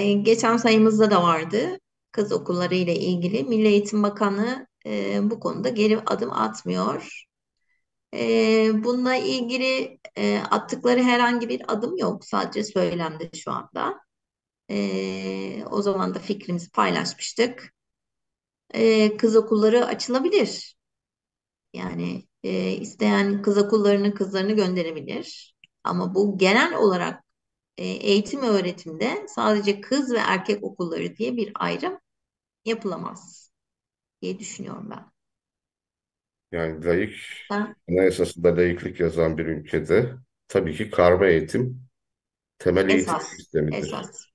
e, geçen sayımızda da vardı. Kız okulları ile ilgili Milli Eğitim Bakanı e, bu konuda geri adım atmıyor. E, bununla ilgili e, attıkları herhangi bir adım yok. Sadece söylemde şu anda. E, o zaman da fikrimizi paylaşmıştık. E, kız okulları açılabilir. Yani e, isteyen kız okullarını kızlarını gönderebilir. Ama bu genel olarak eğitim ve öğretimde sadece kız ve erkek okulları diye bir ayrım yapılamaz diye düşünüyorum ben. Yani layık, Ben anayasasında layıklık yazan bir ülkede tabii ki karma eğitim temel eğitim esas, sistemidir. esas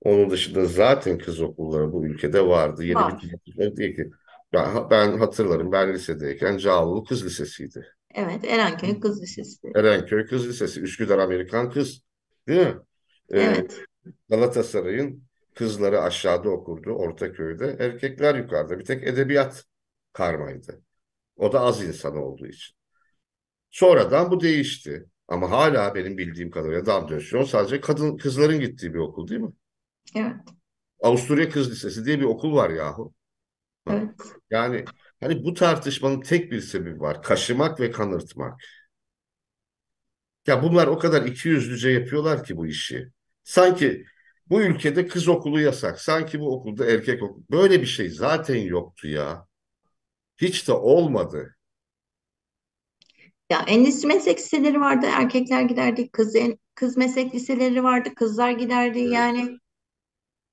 Onun dışında zaten kız okulları bu ülkede vardı. Yeni bir var. tartışma değil ki. Ben, ben hatırlarım ben lisedeyken Cağaloğlu Kız Lisesi'ydi. Evet, Erenköy Kız Lisesi. Erenköy Kız Lisesi, Üsküdar Amerikan Kız. Değil mi? Ee, Evet, Galatasaray'ın kızları aşağıda okurdu, Ortaköy'de. Erkekler yukarıda. Bir tek edebiyat karmaydı. O da az insan olduğu için. Sonradan bu değişti. Ama hala benim bildiğim kadarıyla Damdösyon sadece kadın kızların gittiği bir okul değil mi? evet, Avusturya Kız Lisesi diye bir okul var yahu. Evet. Yani hani bu tartışmanın tek bir sebebi var. Kaşımak ve kanırtmak. Ya bunlar o kadar ikiyüzlüce yapıyorlar ki bu işi. Sanki bu ülkede kız okulu yasak. Sanki bu okulda erkek okulu. Böyle bir şey zaten yoktu ya. Hiç de olmadı. Ya endüstri meslek liseleri vardı, erkekler giderdi, kız kız meslek liseleri vardı, kızlar giderdi. Evet. Yani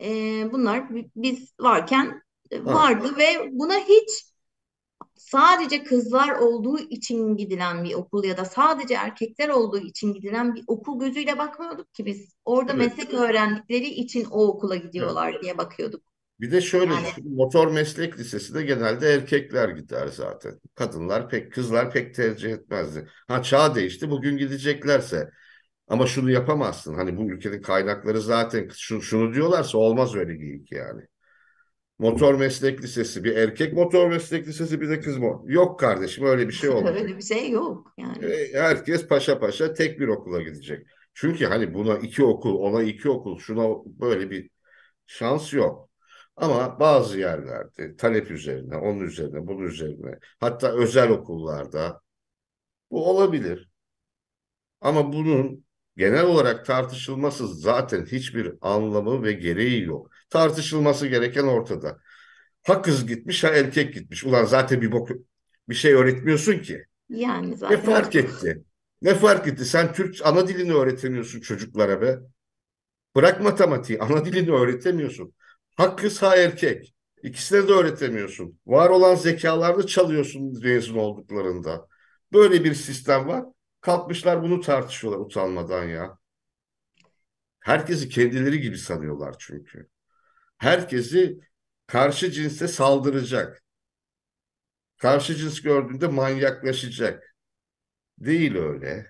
e, bunlar bi- biz varken Ha, vardı ve buna hiç sadece kızlar olduğu için gidilen bir okul ya da sadece erkekler olduğu için gidilen bir okul gözüyle bakmıyorduk ki biz. Orada evet. meslek öğrendikleri için o okula evet. gidiyorlar diye bakıyorduk. Bir de şöyle Yani düşün. Motor meslek lisesi de genelde erkekler gider zaten. Kadınlar pek, kızlar pek tercih etmezdi. Ha çağ değişti. Bugün gideceklerse ama şunu yapamazsın. Hani bu ülkenin kaynakları zaten şunu, şunu diyorlarsa olmaz öyle geyik yani. Motor meslek lisesi bir erkek motor meslek lisesi bir de kız mı? Yok kardeşim öyle bir şey olmayacak. öyle bir şey yok yani. E, Herkes paşa paşa tek bir okula gidecek. Çünkü hani buna iki okul, ona iki okul, şuna böyle bir şans yok. Ama bazı yerlerde talep üzerine, onun üzerine, bunun üzerine, hatta özel okullarda bu olabilir. Ama bunun genel olarak tartışılması zaten hiçbir anlamı ve gereği yok. Tartışılması gereken ortada. Ha kız gitmiş ha erkek gitmiş. Ulan zaten bir bok bir şey öğretmiyorsun ki. Yani Ne zaten fark etti? Ne fark etti? Sen Türk ana dilini öğretemiyorsun çocuklara be. Bırak matematiği, ana dilini öğretemiyorsun. Ha kız ha erkek. İkisini de öğretemiyorsun. Var olan zekalarını çalıyorsun mezun olduklarında. Böyle bir sistem var. Kalkmışlar bunu tartışıyorlar utanmadan ya. Herkesi kendileri gibi sanıyorlar çünkü. Herkesi karşı cinse saldıracak. Karşı cins gördüğünde manyaklaşacak. Değil öyle.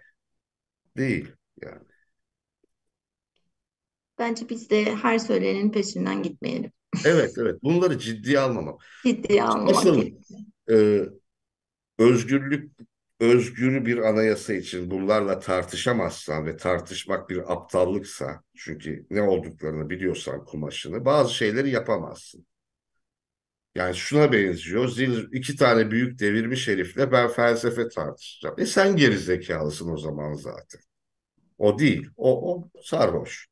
Değil yani. bence biz de her söylenenin peşinden gitmeyelim. Evet evet bunları ciddiye almamak. Ciddiye almamak Asıl gerekiyor. e, özgürlük özgür bir anayasa için bunlarla tartışamazsan ve tartışmak bir aptallıksa çünkü ne olduklarını biliyorsan kumaşını bazı şeyleri yapamazsın. Yani şuna benziyor. Zil iki tane büyük devirmiş herifle ben felsefe tartışacağım. E sen geri zekalısın o zaman zaten. O değil. O, o sarhoş.